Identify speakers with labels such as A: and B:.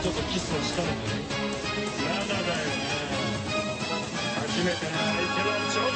A: ジョとキスをしたのかい
B: まだだよな初めての相手はジ